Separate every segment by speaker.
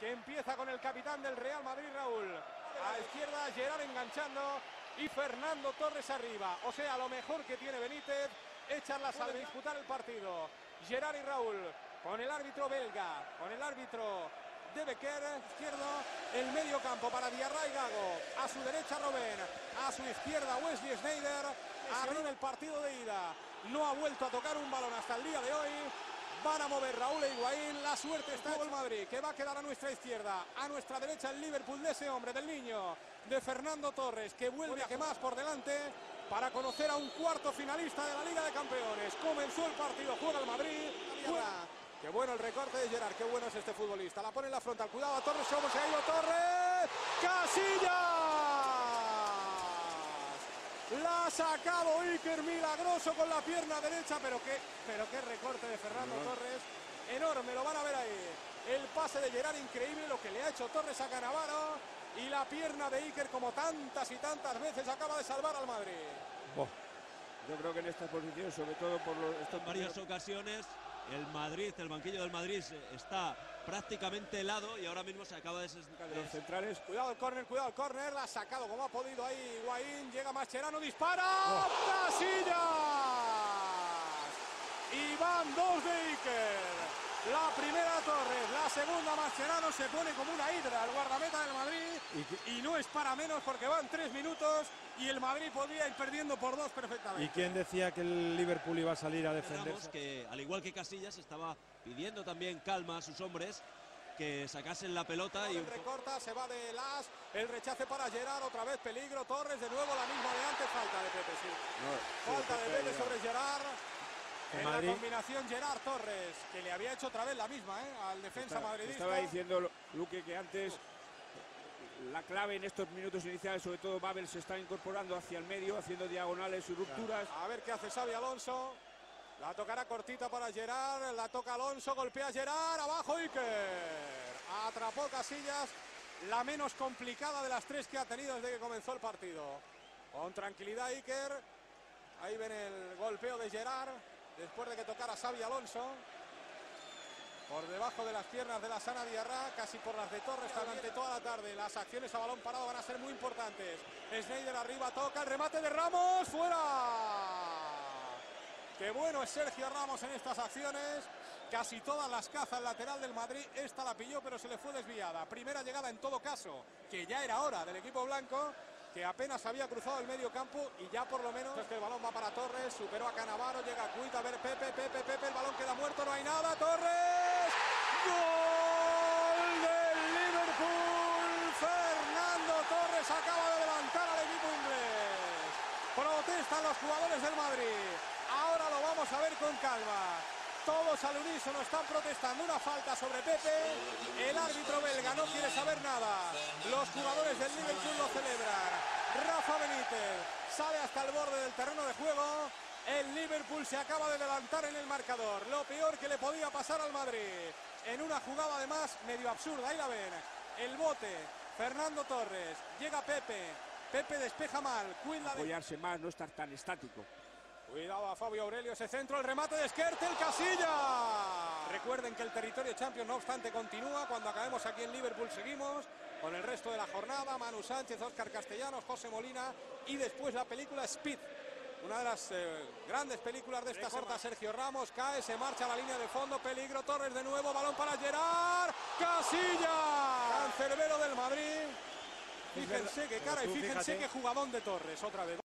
Speaker 1: que empieza con el capitán del Real Madrid, Raúl. A izquierda, Gerard enganchando y Fernando Torres arriba. O sea, lo mejor que tiene Benítez, echarlas a disputar el partido. Gerard y Raúl, con el árbitro belga, con el árbitro de Becker, izquierdo, el medio campo para Diarra y Gago. A su derecha Robben, a su izquierda Wesley Schneider. Abrió el partido de ida. No ha vuelto a tocar un balón hasta el día de hoy. Van a mover Raúl e Higuaín. La suerte está en el Madrid, que va a quedar a nuestra izquierda. A nuestra derecha el Liverpool de ese hombre, del niño, de Fernando Torres, que vuelve a que más por delante para conocer a un cuarto finalista de la Liga de Campeones. Comenzó el partido, juega el Madrid. Qué bueno el recorte de Gerard, qué bueno es este futbolista. La pone en la frontal, cuidado a Torres, cómo se ha ido Torres. ¡Casillas! La ha sacado Iker milagroso con la pierna derecha, pero qué, pero qué recorte de Fernando Torres. Enorme, lo van a ver ahí. El pase de Gerard increíble, lo que le ha hecho Torres a Canavaro. Y la pierna de Iker, como tantas y tantas veces, acaba de salvar al Madrid.
Speaker 2: Yo creo que en esta posición, sobre todo por los, estos
Speaker 3: En varias ocasiones el Madrid, el banquillo del Madrid está prácticamente helado y ahora mismo se acaba de...
Speaker 2: de los centrales.
Speaker 1: Cuidado el córner, cuidado el córner, la ha sacado como ha podido ahí Higuaín, llega Mascherano, dispara, ¡Casillas! Y van dos de Iker. La primera Torres, la segunda Mascherano se pone como una hidra al guardameta del Madrid y, no es para menos porque van tres minutos y el Madrid podría ir perdiendo por dos perfectamente.
Speaker 4: ¿Y quién decía que el Liverpool iba a salir a defenderse?
Speaker 3: que al igual que Casillas estaba pidiendo también calma a sus hombres que sacasen la pelota y
Speaker 1: El recorta, se va de Las, el rechace para Gerard, otra vez peligro, Torres de nuevo la misma de antes, falta de Pepe, sí. falta de Pepe sobre Gerard. En
Speaker 4: Madrid-
Speaker 1: la combinación Gerard Torres, que le había hecho otra vez la misma ¿eh? al defensa
Speaker 2: Está-
Speaker 1: madridista.
Speaker 2: Estaba diciendo Luque que antes la clave en estos minutos iniciales, sobre todo Babel se está incorporando hacia el medio, haciendo diagonales y rupturas.
Speaker 1: A ver qué hace Xavi Alonso. La tocará cortita para Gerard, la toca Alonso, golpea Gerard, abajo Iker. Atrapó Casillas, la menos complicada de las tres que ha tenido desde que comenzó el partido. Con tranquilidad Iker. Ahí ven el golpeo de Gerard, después de que tocara Xavi Alonso. Por debajo de las piernas de la Sana Diarra, casi por las de Torres durante toda la tarde. Las acciones a balón parado van a ser muy importantes. Schneider arriba, toca el remate de Ramos, fuera. Qué bueno es Sergio Ramos en estas acciones. Casi todas las cazas lateral del Madrid. Esta la pilló, pero se le fue desviada. Primera llegada en todo caso, que ya era hora del equipo blanco, que apenas había cruzado el medio campo y ya por lo menos es el balón va para Torres. Superó a Canavaro, llega a Cuita, a ver Pepe, Pepe, Pepe. El balón queda muerto, no hay nada. Torres. Gol del Liverpool. Fernando Torres acaba de levantar al equipo inglés. Protestan los jugadores del Madrid. Ahora lo vamos a ver con calma. Todos al unísono están protestando una falta sobre Pepe. El árbitro belga no quiere saber nada. Los jugadores del Liverpool lo celebran. Rafa Benítez sale hasta el borde del terreno de juego. El Liverpool se acaba de levantar en el marcador. Lo peor que le podía pasar al Madrid. En una jugada además medio absurda. Ahí la ven. El bote. Fernando Torres. Llega Pepe. Pepe despeja mal. Cuida de
Speaker 2: más, no estar tan estático.
Speaker 1: Cuidado a Fabio Aurelio, ese centro, el remate de Esquertel, Casilla. Recuerden que el territorio Champions, no obstante, continúa. Cuando acabemos aquí en Liverpool, seguimos con el resto de la jornada. Manu Sánchez, Óscar Castellanos, José Molina y después la película Speed. Una de las eh, grandes películas de esta corta, Sergio Ramos cae, se marcha a la línea de fondo, peligro, Torres de nuevo, balón para Gerard, Casilla, cancerbero del Madrid. Fíjense que cara y fíjense que jugadón de Torres otra vez.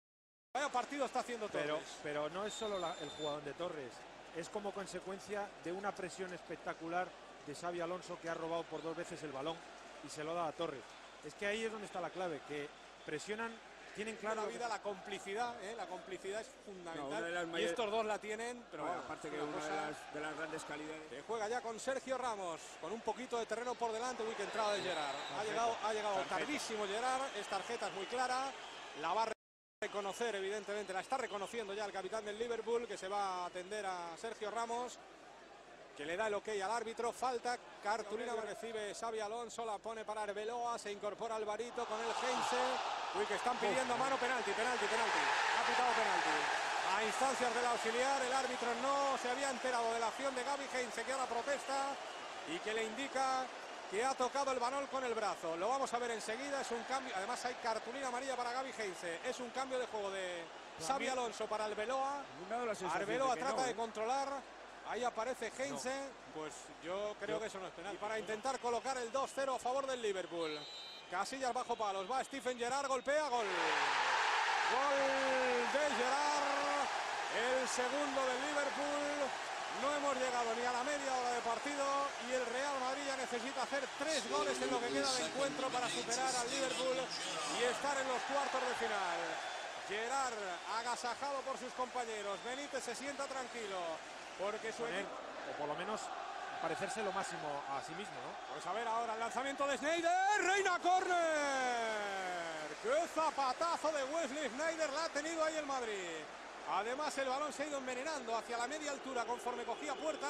Speaker 1: Vaya partido está haciendo Torres.
Speaker 4: Pero, pero no es solo la- el jugador de Torres, es como consecuencia de una presión espectacular de Xavi Alonso que ha robado por dos veces el balón y se lo da a Torres. Es que ahí es donde está la clave, que presionan, tienen claro
Speaker 1: la
Speaker 4: que-
Speaker 1: vida, la complicidad, ¿eh? la complicidad es fundamental.
Speaker 2: No,
Speaker 1: Y
Speaker 2: mayores-
Speaker 1: estos dos la tienen, pero
Speaker 2: Bueno,
Speaker 1: bueno,
Speaker 2: aparte que
Speaker 1: una
Speaker 2: una de las, de las grandes calidades.
Speaker 1: que juega ya con Sergio Ramos, con un poquito de terreno por delante, uy, que entrada de Gerard. Ha llegado, ha llegado
Speaker 2: Tarjeta.
Speaker 1: tardísimo Gerard, es tarjeta es muy clara, la va a reconocer evidentemente, la está reconociendo ya el capitán del Liverpool, que se va a atender a Sergio Ramos. que le da el ok al árbitro, falta, cartulina que recibe Xavi Alonso, la pone para Arbeloa, se incorpora Alvarito con el Heinze, uy que están pidiendo mano, penalti, penalti, penalti, ha pitado penalti. A instancias del auxiliar, el árbitro no se había enterado de la acción de Gaby Heinze, que ahora protesta y que le indica que ha tocado el balón con el brazo. Lo vamos a ver enseguida. Es un cambio. Además, hay cartulina amarilla para Gaby Heinze. Es un cambio de juego de Xavi Alonso para Arbeloa. Arbeloa trata de ¿eh? controlar. Ahí aparece Heinze. Pues yo creo que eso no es penal. Y para intentar colocar el 2-0 a favor del Liverpool. Casillas bajo palos. Va Stephen Gerrard, golpea, gol. Gol de Gerard, el segundo del Liverpool. No hemos llegado ni a la media hora de partido y el Real necesita hacer tres goles en lo que queda de encuentro para superar al Liverpool y estar en los cuartos de final. Gerard agasajado por sus compañeros. Benítez se sienta tranquilo porque su
Speaker 4: o por lo menos parecerse lo máximo a sí mismo, ¿no?
Speaker 1: Pues a ver ahora el lanzamiento de Schneider, Reina Corner. ¡Qué zapatazo de Wesley Schneider la ha tenido ahí el Madrid! Además el balón se ha ido envenenando hacia la media altura conforme cogía puerta.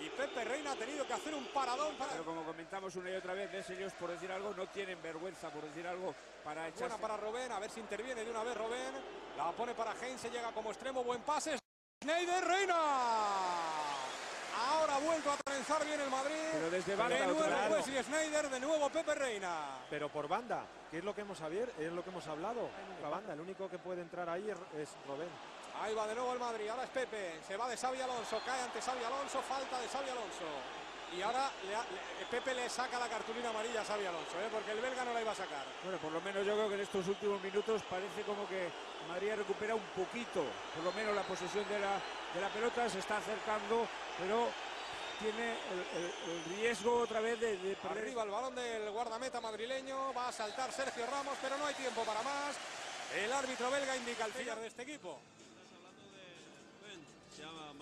Speaker 1: Y Pepe Reina ha tenido que hacer un paradón para...
Speaker 2: Pero como comentamos una y otra vez, de ellos por decir algo, no tienen vergüenza por decir algo para echar.
Speaker 1: Buena para Robén, a ver si interviene de una vez Robén. La pone para Heinz, llega como extremo, buen pase. Schneider Reina. Ahora ha vuelto a trenzar bien el Madrid.
Speaker 2: Pero desde banda.
Speaker 1: De nuevo Wesley Schneider, de nuevo Pepe Reina.
Speaker 4: Pero por banda, que es lo que hemos es lo que hemos hablado. La banda, el único que puede entrar ahí es Robén.
Speaker 1: Ahí va de nuevo el Madrid, ahora es Pepe, se va de Xavi Alonso, cae ante Xavi Alonso, falta de Xavi Alonso. Y ahora Pepe le saca la cartulina amarilla a Xavi Alonso, ¿eh? porque el belga no la iba a sacar.
Speaker 2: Bueno, por lo menos yo creo que en estos últimos minutos parece como que Madrid recupera un poquito, por lo menos la posesión de la, de la pelota, se está acercando, pero tiene el, riesgo otra vez de, de
Speaker 1: perder. Arriba el balón del guardameta madrileño, va a saltar Sergio Ramos, pero no hay tiempo para más. El árbitro belga indica el final de este equipo.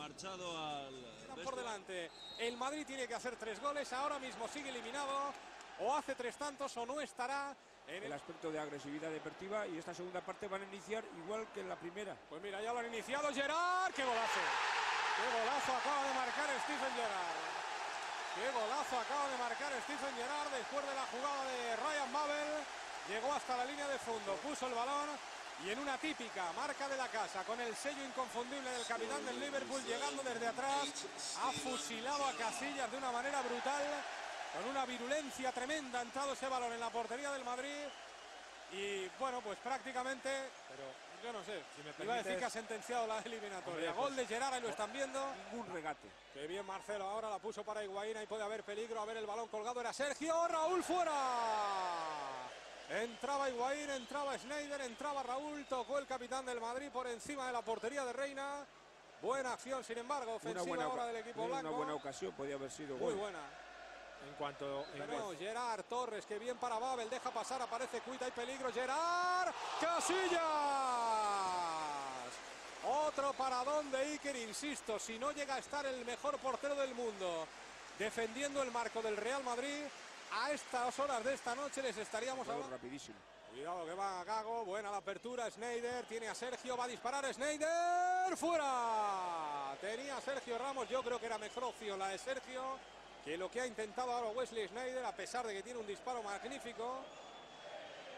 Speaker 3: Marchado al.
Speaker 1: Por delante. El Madrid tiene que hacer tres goles. Ahora mismo sigue eliminado. O hace tres tantos o no estará
Speaker 2: en el aspecto de agresividad deportiva. Y esta segunda parte van a iniciar igual que en la primera.
Speaker 1: Pues mira, ya lo han iniciado Gerard. ¡Qué golazo! Qué golazo acaba de marcar Stephen Gerrard. Qué golazo acaba de marcar Stephen Gerrard después de la jugada de Ryan Babel. Llegó hasta la línea de fondo, puso el balón y en una típica marca de la casa con el sello inconfundible del capitán del Liverpool llegando desde atrás, ha fusilado a Casillas de una manera brutal, con una virulencia tremenda ha entrado ese balón en la portería del Madrid y bueno, pues prácticamente, pero yo no sé. Si me Iba a decir que ha sentenciado la eliminatoria. Gol pues, de Gerard, y lo están viendo.
Speaker 2: Ningún regate.
Speaker 1: Qué bien Marcelo ahora la puso para Higuaín. y puede haber peligro. A ver el balón colgado. Era Sergio. Raúl fuera. Entraba Higuaín, entraba Schneider, entraba Raúl. Tocó el capitán del Madrid por encima de la portería de Reina. Buena acción, sin embargo, ofensiva ahora del equipo blanco.
Speaker 2: Una buena ocasión, podía haber sido
Speaker 1: Muy buena.
Speaker 4: En cuanto.
Speaker 1: En Gerard Torres, que bien para Babel, deja pasar, aparece Cuita y peligro. Gerard Casillas. Otro paradón de Iker, insisto, si no llega a estar el mejor portero del mundo defendiendo el marco del Real Madrid, a estas horas de esta noche les estaríamos hablando.
Speaker 2: Rapidísimo.
Speaker 1: Cuidado que va a Gago, buena la apertura, Schneider, tiene a Sergio, va a disparar Schneider, fuera. Tenía a Sergio Ramos, yo creo que era mejor opción la de Sergio que lo que ha intentado ahora Wesley Schneider, a pesar de que tiene un disparo magnífico,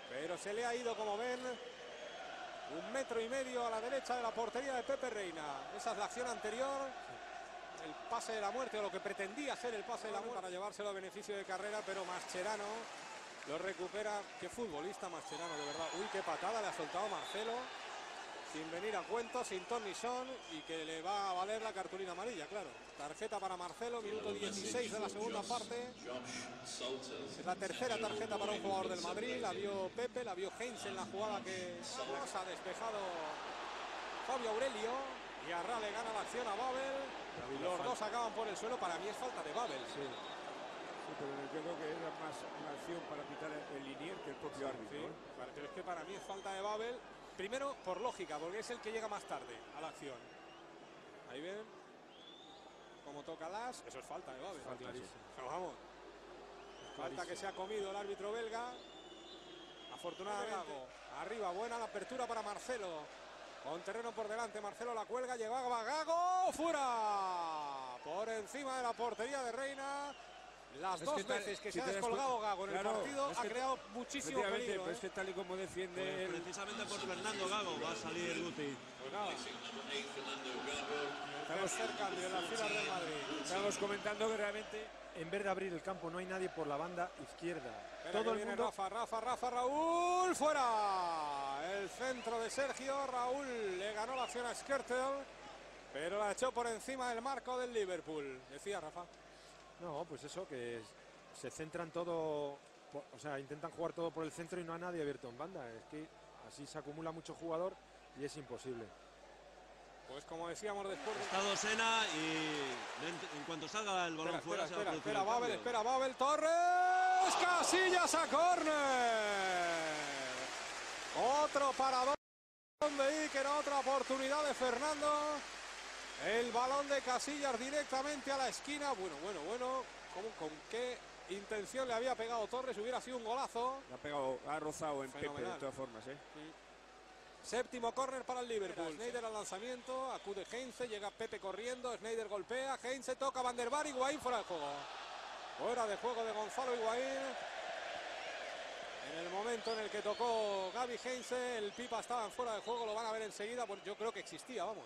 Speaker 1: pero se le ha ido, como ven, un metro y medio a la derecha de la portería de Pepe Reina. Esa es la acción anterior, el pase de la muerte, o lo que pretendía ser el pase de la muerte para llevárselo a beneficio de carrera, pero Mascherano lo recupera. Qué futbolista Mascherano, de verdad. Uy, qué patada le ha soltado Marcelo sin venir a cuento, sin ton ni son y que le va a valer la cartulina amarilla, claro. Tarjeta para Marcelo, minuto 16 de la segunda parte. Es la tercera tarjeta para un jugador del Madrid, la vio Pepe, la vio Heinz en la jugada que ha despejado Fabio Aurelio y Arra le gana la acción a Babel. Los dos acaban por el suelo, para mí es falta de Babel.
Speaker 2: Sí. pero yo creo que era más una acción para pitar el linier que el propio árbitro. ¿eh?
Speaker 1: pero es que para mí es falta de Babel Primero, por lógica, porque es el que llega más tarde a la acción. Ahí ven cómo toca Las. Eso es falta de Babel. Pero vamos. Falta que se ha comido el árbitro belga. Afortunadamente. Arriba, buena la apertura para Marcelo. Con terreno por delante, Marcelo la cuelga, llevaba Gago, fuera. Por encima de la portería de Reina. Las
Speaker 2: Es
Speaker 1: dos
Speaker 2: que tal-
Speaker 1: veces que
Speaker 2: si
Speaker 1: se ha descolgado Gago en el partido
Speaker 2: es
Speaker 1: ha creado muchísimo peligro.
Speaker 2: pero
Speaker 1: ¿eh?
Speaker 2: es que tal y como defiende
Speaker 3: Pues
Speaker 2: el-
Speaker 3: precisamente por Fernando Gago va a salir Guti.
Speaker 1: Pues nada.
Speaker 2: Estamos-
Speaker 1: Tercer cambio en las filas del Madrid.
Speaker 2: Estamos comentando que realmente
Speaker 4: En vez de abrir el campo no hay nadie por la banda izquierda. Todo el mundo
Speaker 1: Rafa, Rafa, Rafa, Raúl, fuera. El centro de Sergio, Raúl le ganó la acción a Skertel, pero la echó por encima del marco del Liverpool. Decía Rafa.
Speaker 4: No, pues eso, que se centran todo, o sea, intentan jugar todo por el centro y no hay nadie abierto en banda. Es que así se acumula mucho jugador y es imposible.
Speaker 1: Pues como decíamos después de...
Speaker 3: Está Dosena y en, cuanto salga el balón
Speaker 1: Espera,
Speaker 3: fuera
Speaker 1: espera,
Speaker 3: se va a
Speaker 1: espera, espera, Babel, espera, Babel, Torres, Casillas a córner. Otro paradón de Iker, otra oportunidad de Fernando. El balón de Casillas directamente a la esquina. Bueno, bueno, bueno. ¿Cómo, ¿Con qué intención le había pegado Torres? Hubiera sido un golazo.
Speaker 2: ha pegado, ha rozado en Pepe de todas formas, ¿eh?
Speaker 1: Séptimo córner para el Liverpool. Schneider al lanzamiento, acude Heinze, llega Pepe corriendo, Schneider golpea, Heinze toca Van der Bar, Higuaín fuera de juego. Fuera de juego de Gonzalo Higuaín. En el momento en el que tocó Gaby Heinze, el Pipa estaba en fuera de juego, lo van a ver enseguida, pues yo creo que existía, vamos.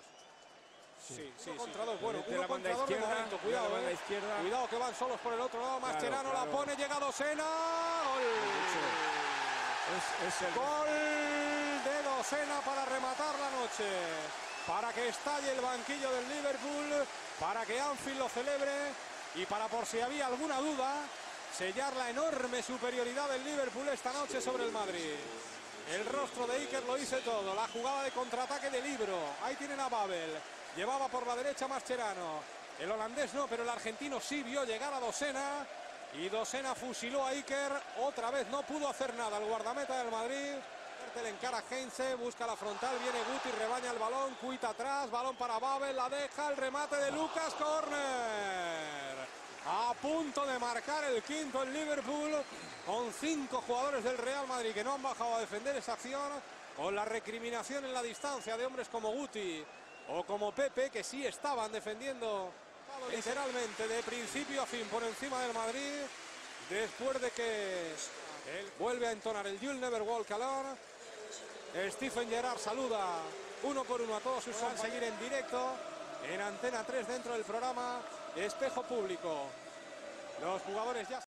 Speaker 1: Sí, sí, contra dos, bueno, uno
Speaker 2: la
Speaker 1: contra dos
Speaker 2: izquierda, de
Speaker 1: cuidado,
Speaker 2: la banda
Speaker 1: eh.
Speaker 2: izquierda.
Speaker 1: cuidado que van solos por el otro lado,
Speaker 2: Claro,
Speaker 1: Mascherano la
Speaker 2: claro.
Speaker 1: pone, llega Dosena, gol.
Speaker 2: Es, es el
Speaker 1: Gol de Dosena para rematar la noche. Para que estalle el banquillo del Liverpool. Para que Anfield lo celebre. Y para por si había alguna duda. Sellar la enorme superioridad del Liverpool esta noche sobre el Madrid. El rostro de Iker lo hice todo. La jugada de contraataque de Libro. Ahí tienen a Babel. Llevaba por la derecha Mascherano. El holandés no, pero el argentino sí vio llegar a Dosena. Y Dosena fusiló a Iker. Otra vez no pudo hacer nada el guardameta del Madrid. Le encara Heinze, busca la frontal, viene Guti, rebaña el balón, cuita atrás, balón para Babel, la deja, el remate de Lucas, corner. A punto de marcar el quinto en Liverpool, con cinco jugadores del Real Madrid que no han bajado a defender esa acción, con la recriminación en la distancia de hombres como Guti o como Pepe, que sí estaban defendiendo literalmente de principio a fin por encima del Madrid, después de que él vuelve a entonar el You'll Never Walk Alone. Stephen Gerrard saluda uno por uno a todos sus fans, seguir en directo en Antena 3 dentro del programa Espejo Público. Los jugadores ya...